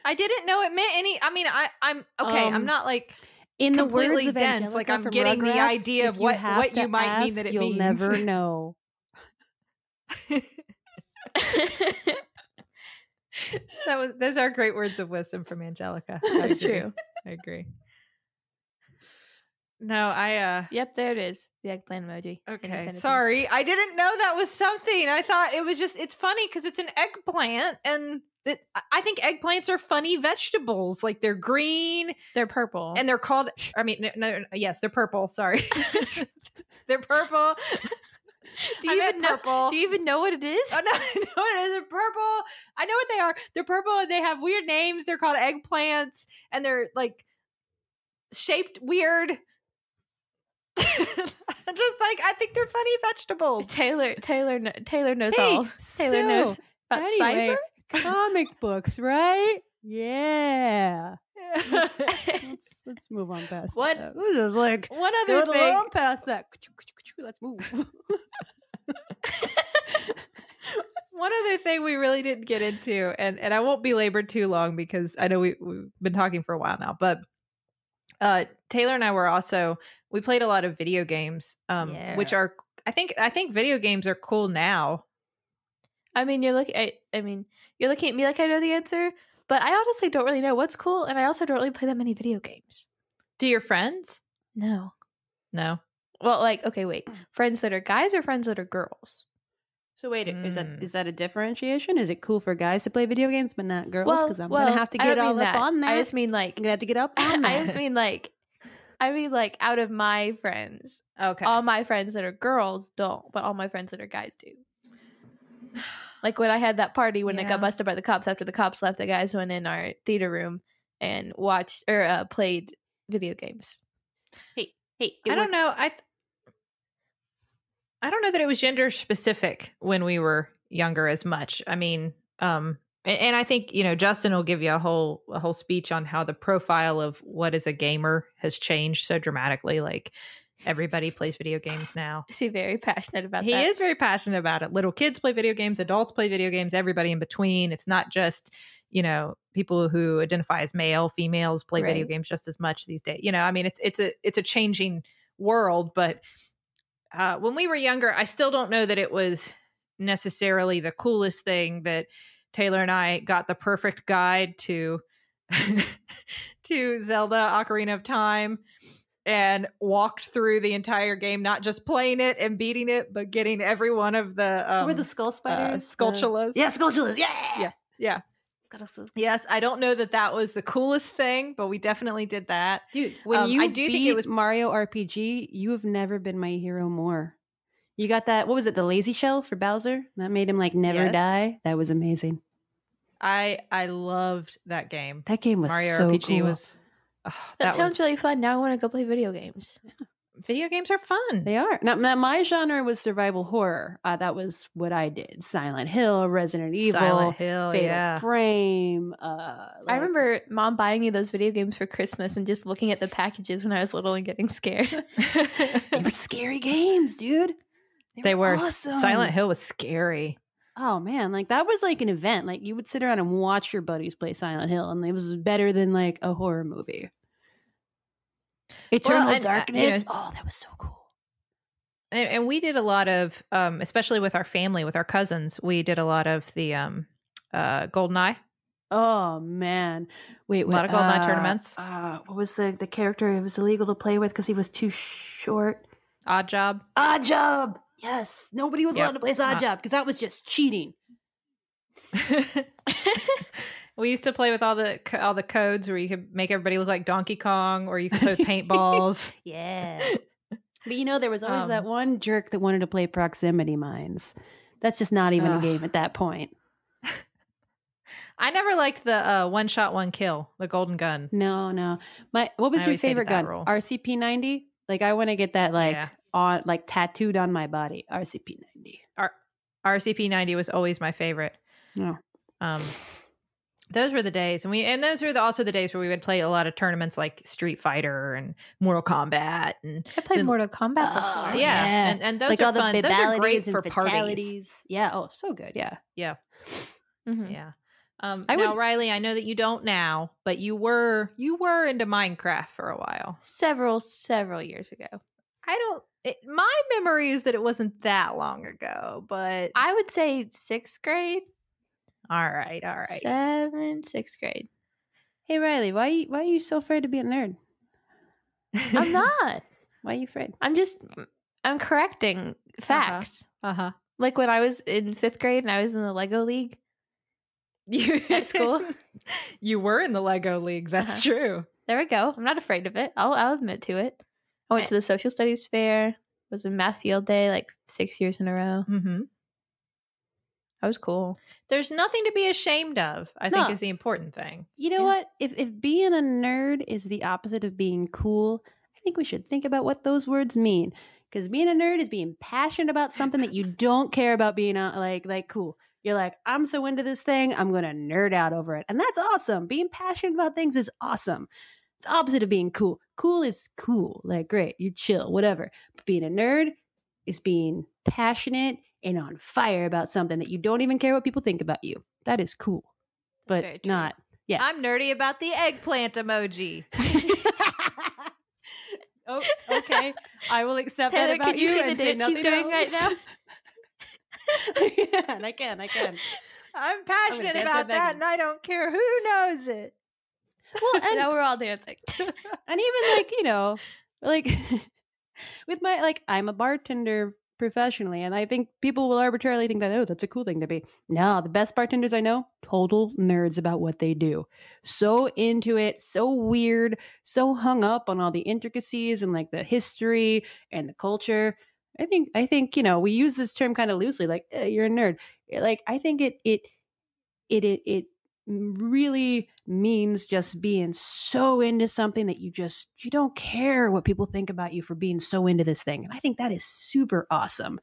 I didn't know it meant any. I mean, I, I'm okay. I'm Um, not like In the words of dense, like Angelica I'm from getting the Rugrats, idea of what- what you might mean ask, that it you'll means. never know. that was. Those are great words of wisdom from Angelica. That's true. I agree. No, I. uh Yep, there it is. The eggplant emoji. Okay, send it to me? sorry. I didn't know that was something. I thought it was just. It's funny because it's an eggplant, and it, I- I think eggplants are funny vegetables. Like they're green, They're purple. and they're called. I mean, no, no, no, yes, they're purple. Sorry, they're purple. do you meant even know? purple. Do you even know what it is? Oh no, I know what it is. They're purple. I know what they are. They're purple and they have weird names. They're called eggplants and they're like shaped weird. Just like I think they're funny vegetables. Teylor, Teylor, Teylor knows Hey, all. Teylor knows about anyway, cyber. Comic books, right? Yeah. Let's, let's, let's move on past What- that. We're just like One go other thing. past that. Let's move. One other thing we really didn't get into, and and I won't be belabor too long because I know we we've been talking for a while now, but uh Teylor and I were also we played a lot of video games, um, which are I think I think video games are cool now. I mean, you're looking. I, I mean, you're looking at me like I know the answer, but I honestly don't really know what's cool, and I also don't really play that many video games. Do your friends? No. No. Well, like, okay, wait. Friends that are guys or friends that are girls? So wait, is that Mm. is that a differentiation? Is it cool for guys to play video games but not girls? Well, Because I'm well, gonna have to get don't all mean up that. on that. I just mean like. I'm gonna have to get up on that. I just mean like. I mean like out of my friends, Okay. all my friends that are girls don't, but all my friends that are guys do. Like when I had that party when it Yeah. got busted by the cops after the cops left, the guys went in our theater room and watched or uh, played video games. hey, hey, I don't know. I th- I don't know that it was gender specific when we were younger as much. I mean, um and, and I think, you know, Justin will give you a whole a whole speech on how the profile of what is a gamer has changed so dramatically. Like everybody plays video games now. Is he very passionate about He is very passionate about it. Little kids play video games, adults play video games, everybody in between. It's not just, you know, people who identify as male, females play video games just as much these days. You know, I mean, it's it's a it's a changing world, but uh, when we were younger, I still don't know that it was necessarily the coolest thing that Teylor and I got the perfect guide to to Zelda Ocarina of Time and walked through the entire game, not just playing it and beating it, but getting every one of the um, Were the skull uh, spiders? skulltulas. yeah, skulltulas. Yeah, Yeah. yeah. Yes, I don't know that that was the coolest thing, but we definitely did that. Dude, when Um, you I do beat think it was- Mario RPG, you have never been my hero more. You got that? What was it? The lazy shell for Bowser that made him like never Yes. die. That was amazing. I I loved that game. That game was Mario so RPG cool. was. oh, That, sounds was- really fun. Now I want to go play video games. Video games are fun. They are now. now my genre was survival horror. Uh, that was what I did: Silent Hill, Resident Evil, Silent Hill, Fatal yeah. Frame. Uh, I remember mom buying me those video games for Christmas and just looking at the packages when I was little and getting scared. they were scary games, dude. they were. awesome. Silent Hill was scary. Oh man, like that was like an event. Like you would sit around and watch your buddies play Silent Hill, and it was better than like a horror movie. Eternal and, uh, you know- Darkness. oh, that was so cool. and, and we did a lot of um especially with our family with our cousins we did a lot of the um uh golden eye Oh man, wait, A lot of GoldenEye uh, tournaments. Uh, what was the the character? It was illegal to play with because he was too short. odd job Odd Job. Yes, nobody was Yep. allowed to play Uh, Job because that was just cheating. we used to play with all the all the codes where you could make everybody look like donkey kong or you could play with paintballs Yeah. but you know, there was always Um, that one jerk that wanted to play proximity mines. That's just not even Ugh. a game at that point. i never liked the uh one shot one kill the golden gun No, no. My what was I your favorite gun? RCP ninety. Like I want to get that like Yeah. On like tattooed on my body. RCP ninety. rcp 90 was always my favorite Yeah. um those were the days and we and those were the, also the days where we would play a lot of tournaments like street fighter and mortal kombat and I played Then- Mortal Kombat Oh, before. yeah, yeah. and, and those like are all the fun. Those are great for and parties. Yeah. Oh, so good. Yeah. Yeah, Mhm. yeah. Um, I now, would- Rileigh, I know that you don't now, but you were you were into Minecraft for a while. Several, several years ago. I don't. It, my memory is that it wasn't that long ago, but I would say sixth grade, all right, all right. seventh, sixth grade. Hey Rileigh, why you, why are you so afraid to be a nerd? I'm not. Why are you afraid? I'm just, I'm correcting facts. Uh huh. Like when I was in fifth grade and I was in the Lego League. You At school? you were in the Lego League. That's true. There we go. I'm not afraid of it. I'll, I'll admit to it. I went Eh. to the social studies fair. It Was a math field day like six years in a row. Mm-hmm. That was cool. There's nothing to be ashamed of. I think is the important thing. You know Yeah. what? If if being a nerd is the opposite of being cool, I think we should think about what those words mean. Because being a nerd is being passionate about something that you don't care about being uh, like like cool. You're like, I'm so into this thing, I'm gonna nerd out over it, and that's awesome. Being passionate about things is awesome. It's the opposite of being cool. Cool is cool, like great, you chill, whatever. But being a nerd is being passionate and on fire about something that you don't even care what people think about you. That is cool, but not Yeah. I'm nerdy about the eggplant emoji. oh, okay. I will accept Teylor, that about can you see the and say dance she's nothing doing right else. I can, I can, I can. I'm passionate about that, and I don't care who knows it. Well, and, now we're all dancing. and even like you know, like with my like, I'm a bartender professionally, and I think people will arbitrarily think that oh, that's a cool thing to be. No, the best bartenders I know, total nerds about what they do, so into it, so weird, so hung up on all the intricacies and like the history and the culture. I think I think you know we use this term kind of loosely, like eh, you're a nerd. Like I think it it it it it really means just being so into something that you just you don't care what people think about you for being so into this thing, and I think that is super awesome.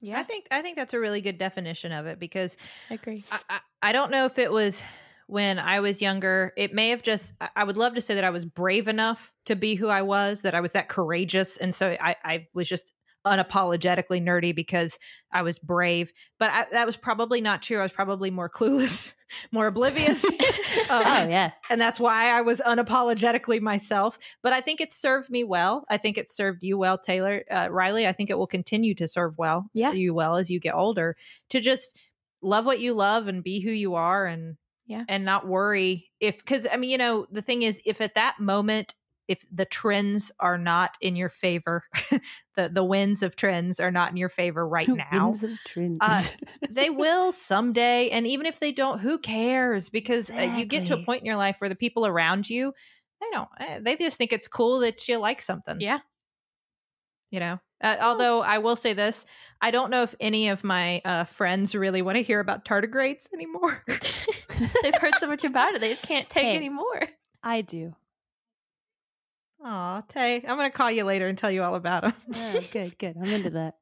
yeah, I think I think that's a really good definition of it because I agree. I, I, I don't know if it was when I was younger. It may have just. I- I would love to say that I was brave enough to be who I was, that I was that courageous, and so I, I was just unapologetically nerdy because I was brave. But I, that was probably not true. I was probably more clueless, more oblivious. Um, oh yeah, and that's why I was unapologetically myself. But I think it served me well. I think it served you well, Teylor, uh, Rileigh. I think it will continue to serve well, Yeah. you well as you get older. To just love what you love and be who you are, and Yeah. and not worry if because I mean you know the thing is if at that moment if the trends are not in your favor, the the winds of trends are not in your favor right now. Winds of trends. Uh, they will someday, and even if they don't, who cares? Because uh, you get to a point in your life where the people around you, they don't, eh, they just think it's cool that you like something. Yeah. you know. Uh, although I will say this, I don't know if any of my uh, friends really want to hear about tardigrades anymore. They've heard so much about it, they just can't take Hey. anymore. I do. Aw, Tay, I'm gonna call you later and tell you all about them. Oh, good, good. I'm into that.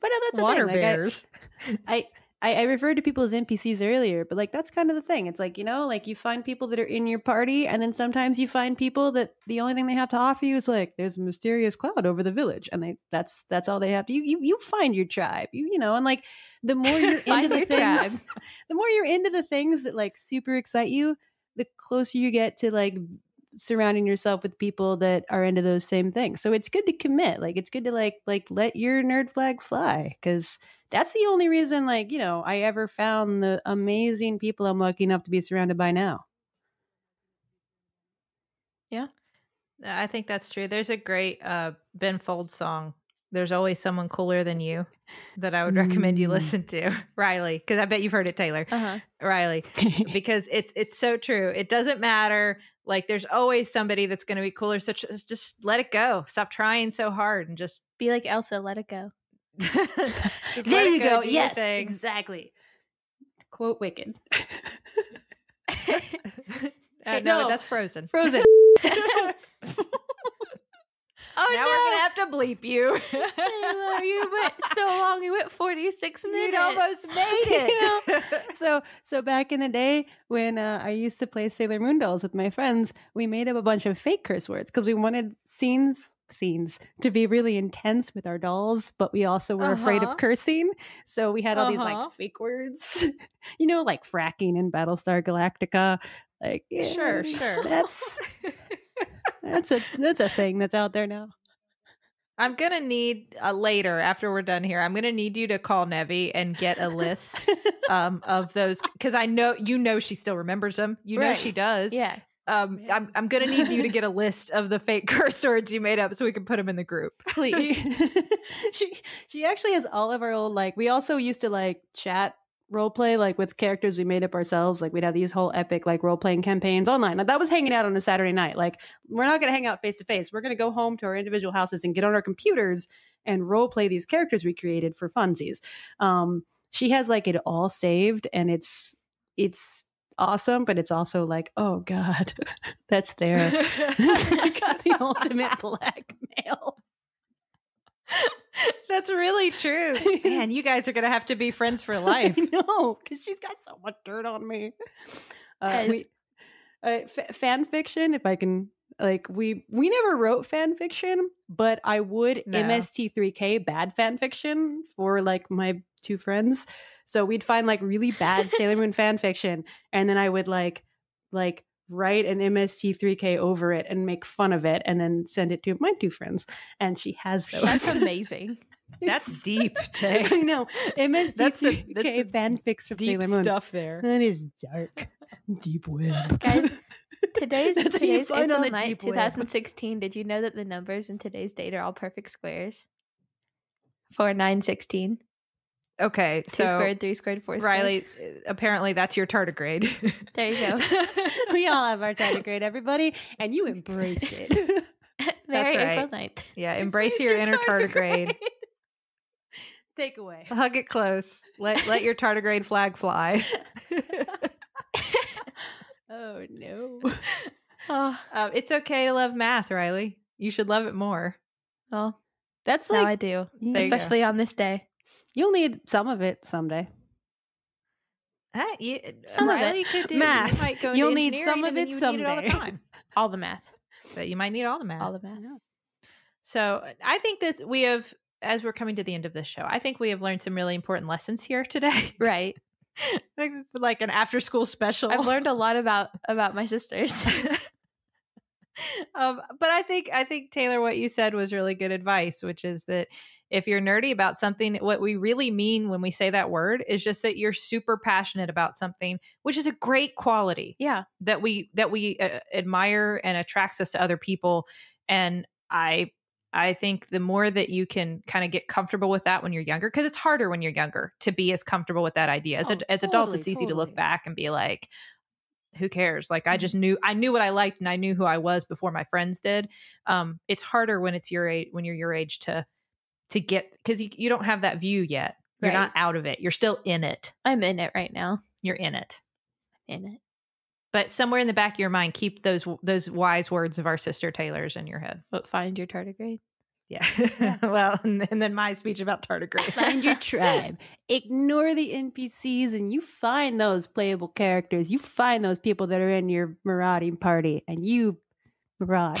But no, that's the Water thing. Like, I- bears. I, I I referred to people as NPCs earlier, but like that's kind of the thing. It's like you know, like you find people that are in your party, and then sometimes you find people that the only thing they have to offer you is like there's a mysterious cloud over the village, and they that's that's all they have to. You you you find your tribe, you you know, and like the more you're into the things, tribe. the more you're into the things that like super excite you, the closer you get to like surrounding yourself with people that are into those same things. So it's good to commit. Like it's good to like like let your nerd flag fly cuz that's the only reason like, you know, I ever found the amazing people I'm lucky enough to be surrounded by now. Yeah. I think that's true. There's a great uh, Ben Folds song. There's always someone cooler than you that I would recommend you Mm. listen to, Rileigh, because I bet you've heard it, Teylor. Uh-huh. Rileigh, because it's it's so true. It doesn't matter. Like there's always somebody that's going to be cooler. So just, just let it go. Stop trying so hard and just. Be like Elsa, let it go. there you go. your Yes, exactly. Quote Wicked. Uh, no, No. that's Frozen. Frozen. Oh now no! we're gonna have to bleep you. Teylor, you went so long. You went 46 minutes. You'd almost made it. so so back in the day when uh, I used to play Sailor Moon dolls with my friends, we made up a bunch of fake curse words because we wanted scenes scenes to be really intense with our dolls, but we also were afraid Uh-huh. of cursing. So we had all these Uh-huh. like fake words, you know, like fracking in Battlestar Galactica. Like Sure, sure. That's that's a that's a thing that's out there now. I'm gonna need uh, later after we're done here. I'm gonna need you to call Nevi and get a list um, of those because I know you know she still remembers them. You know Right. she does. Yeah. Um, I'm I'm gonna need you to get a list of the fake curse words you made up so we can put them in the group. Please. she she actually has all of our old like we also used to like chat role play like with characters we made up ourselves like we'd have these whole epic like role playing campaigns online Now, that was hanging out on a saturday night like we're not going to hang out face to face we're going to go home to our individual houses and get on our computers and role play these characters we created for funsies. Um she has like it all saved and it's it's awesome but it's also like oh god that's there. Like the ultimate blackmail That's really true. Man, you guys are gonna have to be friends for life. no, because she's got so much dirt on me. Uh, we, uh, f- fan fiction, if I can, like we we never wrote fan fiction, but I would No. MST3K bad fan fiction for like my two friends. So we'd find like really bad Sailor Moon fan fiction, and then I would like like write an MST3K over it and make fun of it and then send it to my two friends. And she has those. That's amazing. That's deep, Tay. I know. MST3K that's fanfics from deep Sailor Moon. stuff there. That is dark. Deep web. Okay. today's, today's April 9th, 2016. Did you know that the numbers in today's date are all perfect squares? 4916. Okay, so squared, three squared, four squared. Rileigh, uh, apparently that's your tardigrade. there you go. we all have our tardigrade, everybody, and you embrace it. Very right. April 9th. Yeah, embrace, your, your, inner tardigrade. tardigrade. Take away. Hug it close. Let let your tardigrade flag fly. oh no. Oh. Um, it's okay to love math, Rileigh. You should love it more. Well, that's like now I do, especially on this day you'll need some of it someday. Huh, you, Some of it. Rileigh could do Math. You might go into You'll need some of it need it all the someday. time. All the math. But you might need all the math. All the math. So I think that we have, as we're coming to the end of this show, I think we have learned some really important lessons here today. Right. I think it's like an after school special. I've learned a lot about about my sisters. um, but I think I think Teylor, what you said was really good advice, which is that if you're nerdy about something, what we really mean when we say that word is just that you're super passionate about something, which is a great quality Yeah. that we that we uh, admire and attracts us to other people. And I I think the more that you can kind of get comfortable with that when you're younger, because it's harder when you're younger to be as comfortable with that idea. As, Oh, a, as adults, totally, it's easy to look back and be like, who cares? Like I Mhm. just knew I knew what I liked and I knew who I was before my friends did. Um, it's harder when it's your age when you're your age to to get because you, you don't have that view yet. You're Right. not out of it. You're still in it. I'm in it right now. You're in it. In it. But somewhere in the back of your mind, keep those those wise words of our sister Teylor's in your head. But find your tardigrade. Yeah. Yeah. well, and, and then my speech about tardigrade. Find your tribe. Ignore the NPCs and you find those playable characters. You find those people that are in your marauding party and you maraud.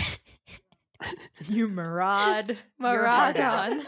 You maraud. your heart out. Maradon.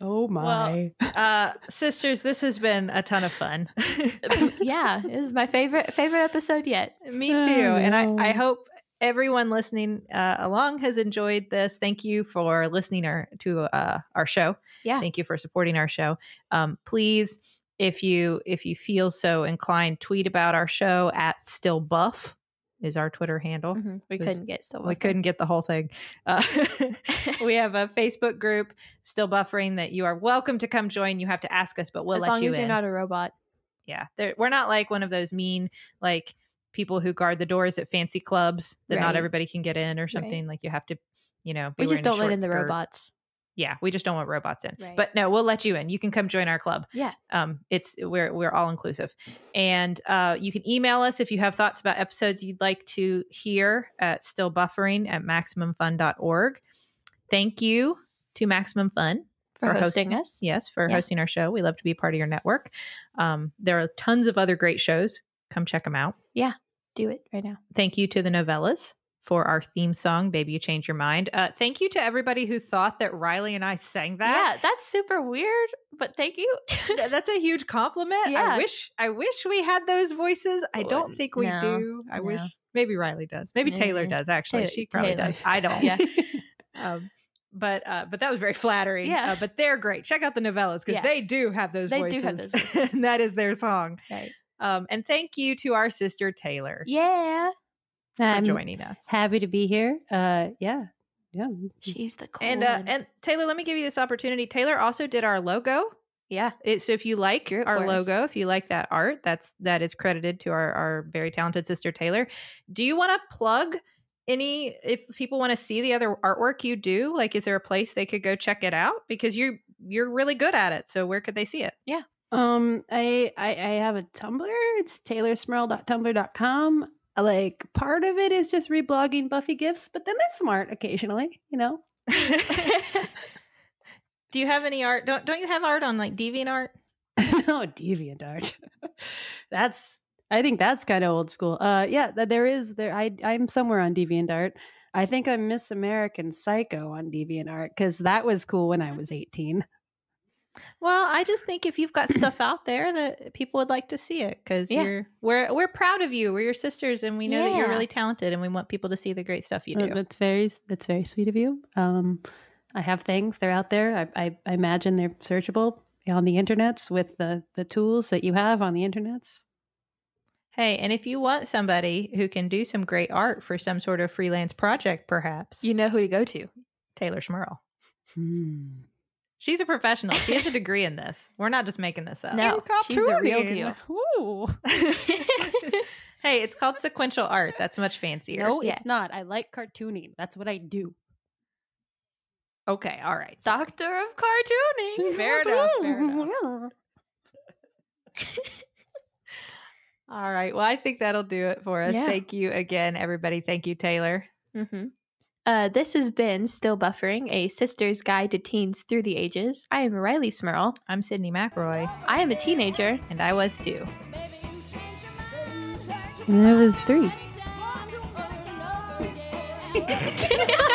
Oh my. Uh, sisters, this has been a ton of fun. yeah, it was my favorite favorite episode yet. Me too. Oh, and I, I hope everyone listening uh, along has enjoyed this. Thank you for listening our, to uh, our show. Yeah. Thank you for supporting our show. Um, please, if you if you feel so inclined, tweet about our show at Still Buff is our Twitter handle. Mhm. We There's- couldn't get still. We couldn't get the whole thing. Uh, we have a Facebook group, Still Buffering, that you are welcome to come join. You have to ask us, but we'll as let long you as in you're not a robot. yeah we're not like one of those mean like people who guard the doors at fancy clubs that not everybody can get in or something like you have to you know be We just don't let in the skirt. robots. Yeah we just don't want robots in Right. but no we'll let you in you can come join our club Yeah. um it's we're we're all inclusive and uh you can email us if you have thoughts about episodes you'd like to hear at still buffering at maximumfun.org thank you to maximum fun For, for hosting, hosting- us. Yes, for Yeah. hosting our show. We love to be part of your network. Um, there are tons of other great shows. Come check them out. Yeah. Do it right now. Thank you to the Nouvellas for our theme song, Baby You Change Your Mind. Uh, thank you to everybody who thought that Rileigh and I sang that. yeah, that's super weird, but thank you. That's a huge compliment. I wish I wish we had those voices. I don't think we no, do. I no. wish maybe Rileigh does. Maybe Teylor Mm, does actually. Teylor- she probably Teylor. does. I don't. Yeah. Um, but uh, but that was very flattering. Yeah. Uh, but they're great. Check out the Nouvellas because Yeah. they do have those They voices. do have those voices. and that is their song. Right. Um, and thank you to our sister Teylor Yeah. For I'm joining us. happy to be here. Uh yeah. Yeah. She's the cool And uh, one. and Teylor, let me give you this opportunity. Teylor also did our logo. yeah. It, so if you like Do it our for us. logo, if you like that art, that's that is credited to our our very talented sister Teylor. Do you want to plug any if people want to see the other artwork you do? Like, is there a place they could go check it out? Because you're you're really good at it. So where could they see it? Yeah. Um, I, I I have a Tumblr. It's teylorsmirl.tumblr.com. Like part of it is just reblogging Buffy gifts, but then there's some art occasionally. You know, do you have any art? Don't don't you have art on like DeviantArt? oh, deviant art. that's I think that's kind of old school. Uh, yeah, th- there is there. I I'm somewhere on DeviantArt. I think I'm Miss American Psycho on DeviantArt because that was cool when I was 18. Well, I just think if you've got stuff out there that people would like to see it because Yeah. you're we're we're proud of you. We're your sisters, and we know that you're really talented, and we want people to see the great stuff you do. That's very that's very sweet of you. Um, I have things; they're out there. I, I, I imagine they're searchable on the internets with the the tools that you have on the internets. Hey, and if you want somebody who can do some great art for some sort of freelance project, perhaps You know who to go to. Teylor Smirl. Hmm. She's a professional. She has a degree in this. We're not just making this up. No, she's the real deal. Ooh. hey, it's called sequential art. That's much fancier. No, Yeah. it's not. I like cartooning. That's what I do. Okay, all right. So- Doctor of cartooning. Fair enough, fair enough. All right. Well, I think that'll do it for us. Yeah. Thank you again, everybody. Thank you, Teylor. Mm-hmm. Uh, this has been Still Buffering, a sister's guide to teens through the ages. I am Rileigh Smirl. I'm Sydnee McElroy, I am a teenager. and I was too. And it was three.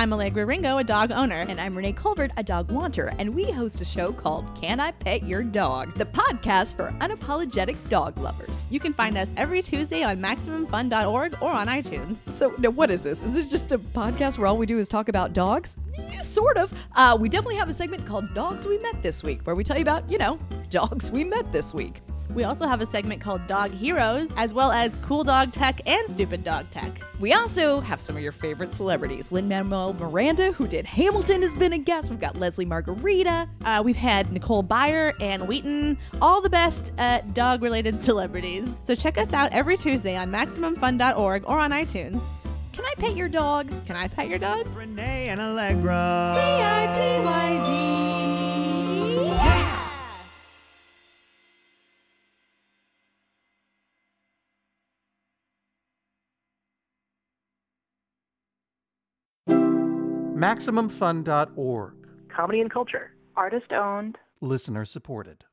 I'm Allegra Ringo, a dog owner. And I'm Renee Colvert, a dog wanter, and we host a show called Can I Pet Your Dog? The podcast for unapologetic dog lovers. You can find us every Tuesday on MaximumFun.org or on iTunes. So, now what is this? Is it just a podcast where all we do is talk about dogs? Sort of. Uh, we definitely have a segment called Dogs We Met This Week, where we tell you about, you know, dogs we met this week. We also have a segment called Dog Heroes, as well as Cool Dog Tech and Stupid Dog Tech. We also have some of your favorite celebrities. Lin Manuel Miranda, who did Hamilton, has been a guest. We've got Leslie Margarita. Uh, we've had Nicole Byer, Anne Wheaton, all the best uh, dog related celebrities. So check us out every Tuesday on MaximumFun.org or on iTunes. Can I pet your dog? Can I pet your dog? Renee and Allegra. C-I-P-Y-D. MaximumFun.org. Comedy and culture. Artist owned. Listener supported.